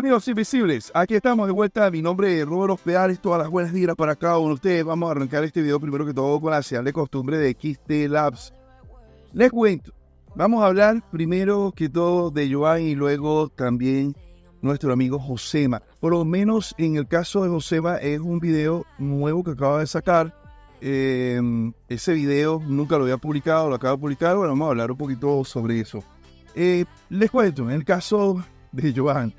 Amigos invisibles, aquí estamos de vuelta. Mi nombre es Robert Ospeares. Todas las buenas días para cada uno de ustedes. Vamos a arrancar este video primero que todo con la señal de costumbre de XT Labs. Les cuento. Vamos a hablar primero que todo de Joan y luego también nuestro amigo Josema. Por lo menos en el caso de Josema es un video nuevo que acaba de sacar. Eh, ese video nunca lo había publicado, lo acaba de publicar. Bueno, vamos a hablar un poquito sobre eso. Eh, les cuento, en el caso de Joan,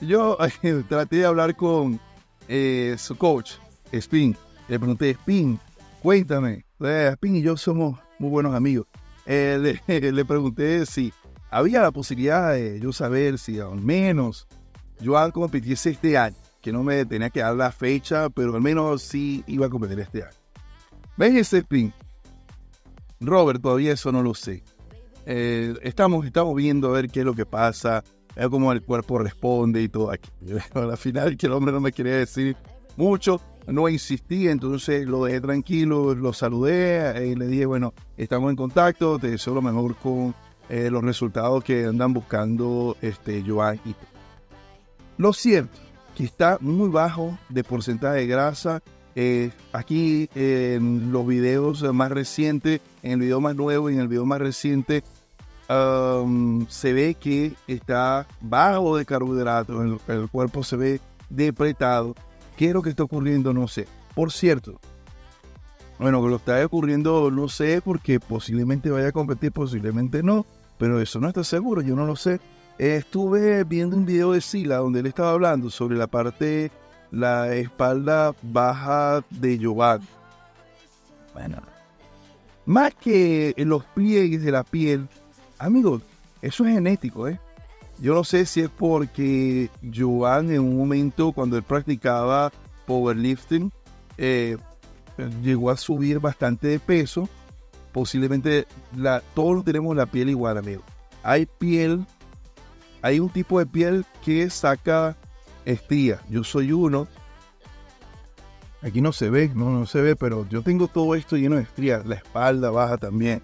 yo traté de hablar con eh, su coach, Spin. Le pregunté, Spin, cuéntame. Eh, Spin y yo somos muy buenos amigos. Eh, le, pregunté si había la posibilidad de yo saber si al menos Joan compitiese este año. Que no me tenía que dar la fecha, pero al menos sí iba a competir este año. ¿Ves ese Spin? Robert, todavía eso no lo sé. estamos, estamos viendo a ver qué es lo que pasa es como el cuerpo responde y todo aquí. Al final que el hombre no me quería decir mucho, no insistí, entonces lo dejé tranquilo, lo saludé y le dije, bueno, estamos en contacto, te deseo lo mejor con eh, los resultados que andan buscando este, Joan y Lo cierto, que está muy bajo de porcentaje de grasa. Eh, aquí en los videos más recientes, en el video más nuevo y en el video más reciente, se ve que está bajo de carbohidratos, el, cuerpo se ve depretado. ¿Qué es lo que está ocurriendo? No sé. Por cierto, bueno, que lo está ocurriendo no sé porque posiblemente vaya a competir, posiblemente no, pero eso no está seguro, yo no lo sé. Estuve viendo un video de Sila donde él estaba hablando sobre la parte, la espalda baja de Giovanni. Bueno, más que los pliegues de la piel, Amigos, eso es genético, ¿eh? Yo no sé si es porque Joan en un momento cuando él practicaba powerlifting eh, llegó a subir bastante de peso. Posiblemente la, todos tenemos la piel igual, amigo. Hay piel, hay un tipo de piel que saca estrías. Yo soy uno. Aquí no se ve, no, no se ve, pero yo tengo todo esto lleno de estrías. La espalda baja también.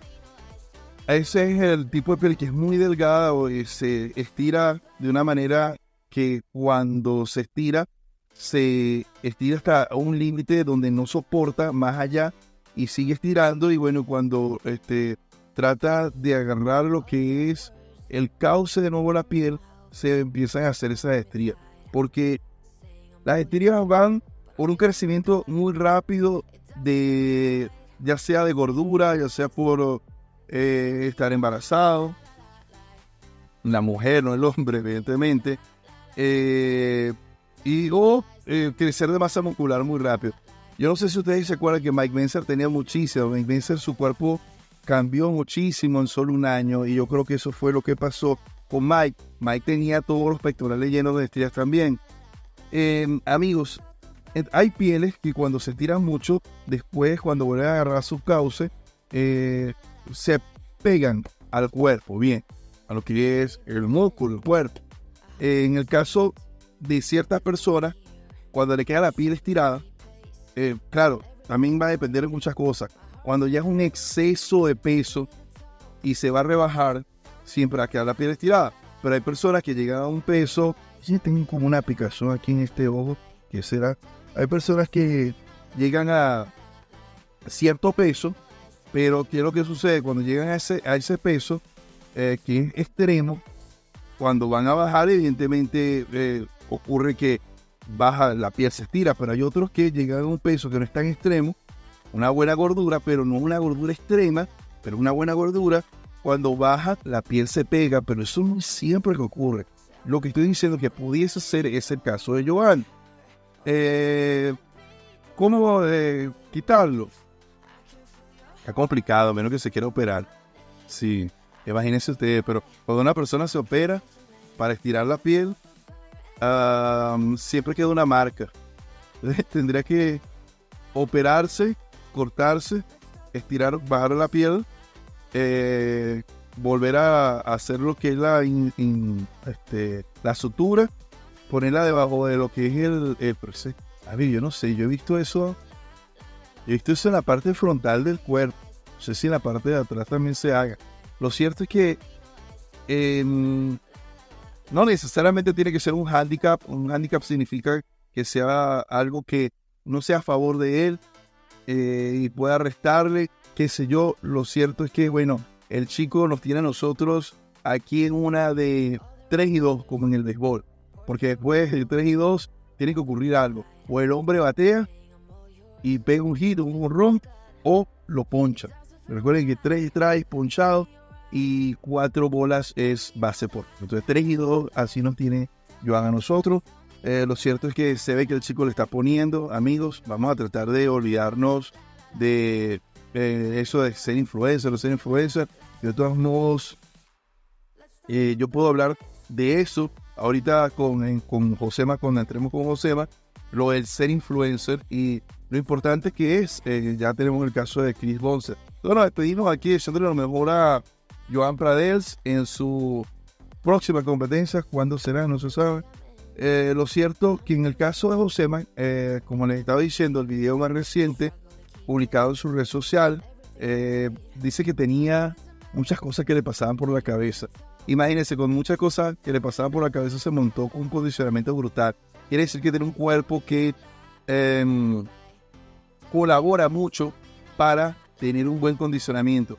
Ese es el tipo de piel que es muy delgada y se estira de una manera que cuando se estira, se estira hasta un límite donde no soporta más allá y sigue estirando y bueno, cuando este, trata de agarrar lo que es el cauce de nuevo la piel, se empiezan a hacer esas estrías. Porque las estrías van por un crecimiento muy rápido de ya sea de gordura, ya sea por eh, estar embarazado, la mujer, no el hombre, evidentemente, eh, y o eh, crecer de masa muscular muy rápido. Yo no sé si ustedes se acuerdan que Mike Benzer tenía muchísimo, Mike Benzer su cuerpo cambió muchísimo en solo un año y yo creo que eso fue lo que pasó con Mike. Mike tenía todos los pectorales llenos de estrellas también. amigos, hay pieles que cuando se tiran mucho, después cuando vuelven a agarrar su cauce, se pegan al cuerpo, bien, a lo que es el músculo, el cuerpo. En el caso de ciertas personas, cuando le queda la piel estirada, eh, claro, también va a depender de muchas cosas. Cuando ya es un exceso de peso y se va a rebajar, siempre va a quedar la piel estirada. Pero hay personas que llegan a un peso, y tengo como una picazón aquí en este ojo, que será? Hay personas que llegan a cierto peso pero ¿qué es lo que sucede? Cuando llegan a ese, a ese peso, eh, que es extremo, cuando van a bajar, evidentemente eh, ocurre que baja, la piel se estira, pero hay otros que llegan a un peso que no es tan extremo, una buena gordura, pero no una gordura extrema, pero una buena gordura, cuando baja la piel se pega, pero eso no es siempre que ocurre. Lo que estoy diciendo que pudiese ser es el caso de Joan. Eh, ¿Cómo quitarlo? Complicado, menos que se quiera operar. Sí, imagínense ustedes, pero cuando una persona se opera para estirar la piel, siempre queda una marca. Tendría que operarse, cortarse, estirar, bajar la piel, eh, volver a, hacer lo que es la, este, la sutura, ponerla debajo de lo que es el, el, ver, yo no sé, yo he visto eso esto es en la parte frontal del cuerpo. No sé si en la parte de atrás también se haga. Lo cierto es que em, no necesariamente tiene que ser un handicap. Un handicap significa que sea algo que no sea a favor de él eh, y pueda restarle, qué sé yo. Lo cierto es que, bueno, el chico nos tiene a nosotros aquí en una de 3 y 2, como en el béisbol. Porque después de 3 y 2 tiene que ocurrir algo. O el hombre batea y pega un hit, un honrón, o lo poncha. Recuerden que 3 strikes ponchados y 4 bolas es base por. Entonces 3 y 2, así nos tiene Joan a nosotros. Eh, lo cierto es que se ve que el chico le está poniendo, amigos, vamos a tratar de olvidarnos de eh, eso de ser influencer o ser influencer. De todos modos, eh, yo puedo hablar de eso ahorita con, con Josema, cuando entremos con Josema, lo del ser influencer y lo importante que es, ya tenemos el caso de Chris Bonser. Nos despedimos aquí deseándole lo mejor a Joan Pradels en su próxima competencia, cuando será, no se sabe. Eh, lo cierto que en el caso de Josema, eh, como les estaba diciendo, el video más reciente, publicado en su red social, eh, dice que tenía muchas cosas que le pasaban por la cabeza. Imagínense, con muchas cosas que le pasaban por la cabeza se montó con un condicionamiento brutal. Quiere decir que tiene un cuerpo que em, colabora mucho para tener un buen condicionamiento.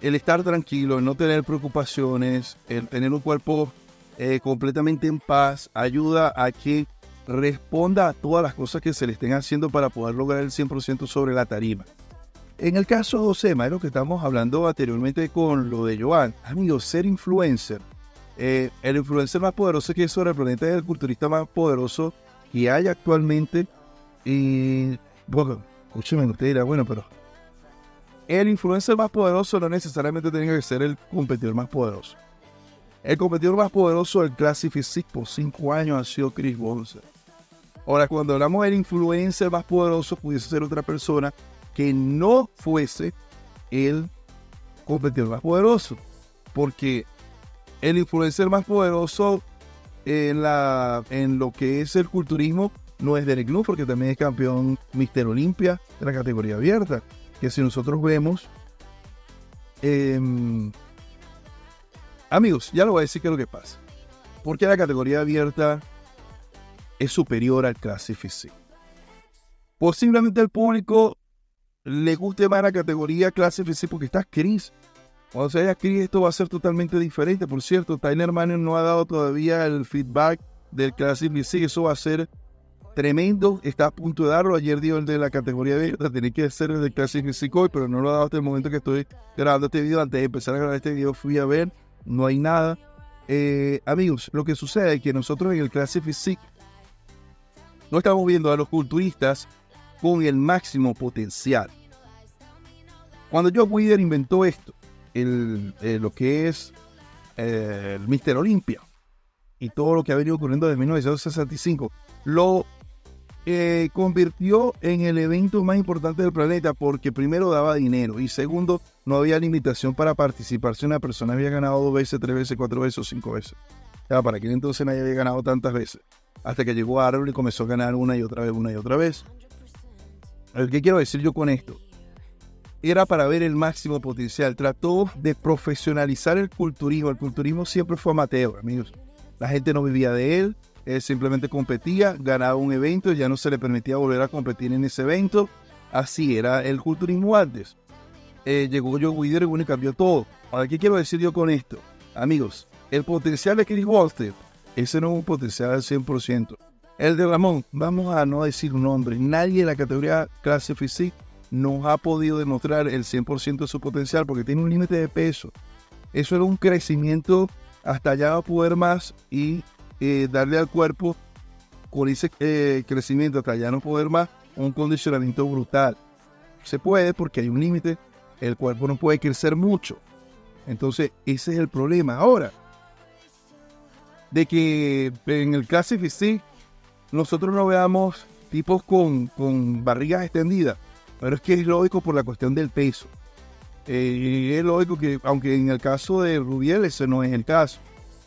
El estar tranquilo, el no tener preocupaciones, el tener un cuerpo eh, completamente en paz, ayuda a que responda a todas las cosas que se le estén haciendo para poder lograr el 100% sobre la tarima. En el caso de Josema, es lo que estamos hablando anteriormente con lo de Joan. Amigos, ser influencer. Eh, el influencer más poderoso que es sobre el planeta es el culturista más poderoso que hay actualmente. Y, bueno, escúcheme, usted dirá, bueno, pero el influencer más poderoso no necesariamente tiene que ser el competidor más poderoso. El competidor más poderoso del Classic Physique por 5 años ha sido Chris Bonser. Ahora, cuando hablamos del influencer más poderoso, pudiese ser otra persona que no fuese el competidor más poderoso. Porque el influencer más poderoso en, lo que es el culturismo no es Derek Lund, porque también es campeón Mister Olimpia de la categoría abierta. Que si nosotros vemos, eh, Amigos, ya lo voy a decir qué es lo que pasa. Porque la categoría abierta es superior al Classic Posiblemente al público le guste más la categoría Classic porque está Chris. Cuando se haya Chris, esto va a ser totalmente diferente. Por cierto, Tyler Manning no ha dado todavía el feedback del Classic Eso va a ser tremendo. Está a punto de darlo. Ayer dio el de la categoría abierta. Tenía que ser el del Classic hoy, pero no lo ha dado hasta el momento que estoy grabando este video. Antes de empezar a grabar este video, fui a ver no hay nada. Eh, amigos, lo que sucede es que nosotros en el Classic Physique no estamos viendo a los culturistas con el máximo potencial. Cuando Joe Weider inventó esto, eh, lo que es eh, el Mister Olympia y todo lo que ha venido ocurriendo desde 1965, lo eh, convirtió en el evento más importante del planeta porque primero daba dinero y segundo no había limitación para participar si una persona había ganado dos veces, tres veces, cuatro veces o cinco veces. Ya, para aquel entonces nadie había ganado tantas veces. Hasta que llegó Arnold y comenzó a ganar una y otra vez, una y otra vez. ¿Qué quiero decir yo con esto? Era para ver el máximo potencial. Trató de profesionalizar el culturismo. El culturismo siempre fue amateur, amigos. La gente no vivía de él, simplemente competía, ganaba un evento, ya no se le permitía volver a competir en ese evento. Así era el culturismo antes. Eh, llegó Joe Weider y cambió todo. Ahora, ¿qué quiero decir yo con esto? Amigos, el potencial de Chris Walter, ese no es un potencial al 100%. El de Ramón, vamos a no decir un nombre. Nadie en la categoría clase physique nos ha podido demostrar el 100% de su potencial porque tiene un límite de peso. Eso era un crecimiento hasta allá va a poder más y eh, darle al cuerpo con ese eh, crecimiento hasta ya no poder más un condicionamiento brutal. Se puede porque hay un límite, el cuerpo no puede crecer mucho. Entonces, ese es el problema. Ahora, de que en el Classic Physique nosotros no veamos tipos con, con barrigas extendidas, pero es que es lógico por la cuestión del peso. Eh, es lógico que, aunque en el caso de Rubiel ese no es el caso,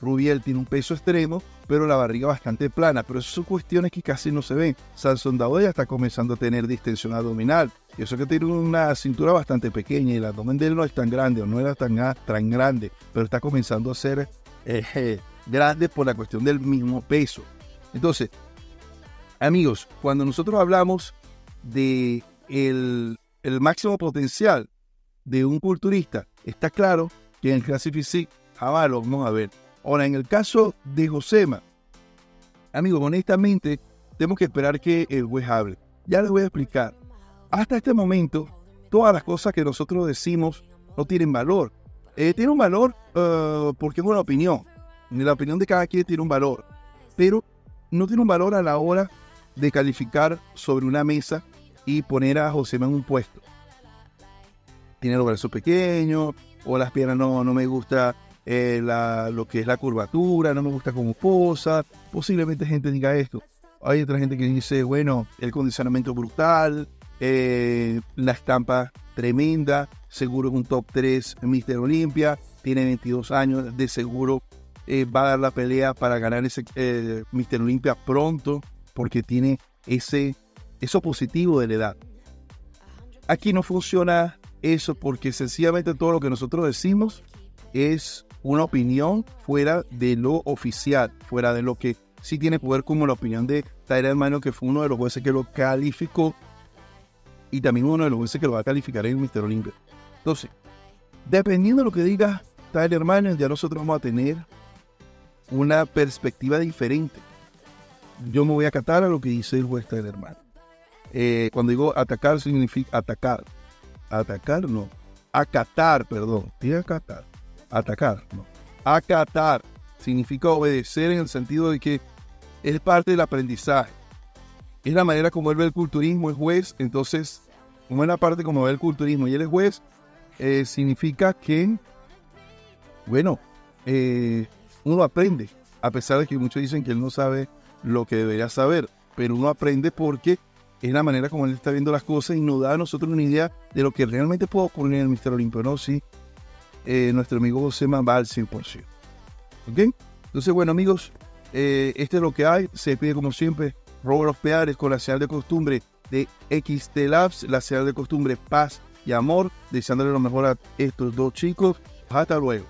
Rubiel tiene un peso extremo, pero la barriga bastante plana. Pero esas son cuestiones que casi no se ven. Sansón Dao ya está comenzando a tener distensión abdominal. Y eso que tiene una cintura bastante pequeña y el abdomen de él no es tan grande o no era tan, tan grande, pero está comenzando a ser eh, grandes por la cuestión del mismo peso. Entonces, amigos, cuando nosotros hablamos de el, máximo potencial de un culturista, está claro que en el Classic Physique jamás vamos a ver. Ahora, en el caso de Josema, amigos, honestamente, tenemos que esperar que el juez hable. Ya les voy a explicar. Hasta este momento, todas las cosas que nosotros decimos no tienen valor. Eh, tiene un valor uh, porque es una opinión. La opinión de cada quien tiene un valor. Pero no tiene un valor a la hora de calificar sobre una mesa y poner a Josema en un puesto. Tiene los brazos pequeños, o las piernas no, no me gusta eh, lo que es la curvatura, no me gusta cómo posa. Posiblemente gente diga esto. Hay otra gente que dice, bueno, el condicionamiento brutal, eh, la estampa tremenda, seguro es un top 3 Mister Olimpia, tiene 22 años, de seguro eh, va a dar la pelea para ganar ese Mister Olimpia pronto, porque tiene ese, eso positivo de la edad. Aquí no funciona eso porque sencillamente todo lo que nosotros decimos es una opinión fuera de lo oficial, fuera de lo que sí tiene poder como la opinión de Tyler Hermano, que fue uno de los jueces que lo calificó y también uno de los jueces que lo va a calificar en el Mister Olimpia. Entonces, dependiendo de lo que diga Tyler Hermano, ya nosotros vamos a tener una perspectiva diferente. Yo me voy a acatar a lo que dice el juez Tyler Hermano. Eh, cuando digo atacar significa atacar. Atacar no. Acatar, perdón. Acatar. Atacar, no. Acatar significa obedecer en el sentido de que es parte del aprendizaje. Es la manera como él ve el culturismo, es juez, entonces, como es la parte como ve el culturismo y él es juez, eh, significa que, bueno, eh, uno aprende, a pesar de que muchos dicen que él no sabe lo que debería saber, pero uno aprende porque es la manera como él está viendo las cosas y nos da a nosotros una idea de lo que realmente puede ocurrir en el Mister Olimpio, ¿no? Si eh, nuestro amigo José va al 100%. ¿Ok? Entonces, bueno, amigos, eh, este es lo que hay. Se pide, como siempre, Robert Peares con la señal de costumbre de XT Labs, la señal de costumbre paz y amor, deseándole lo mejor a estos dos chicos. Hasta luego.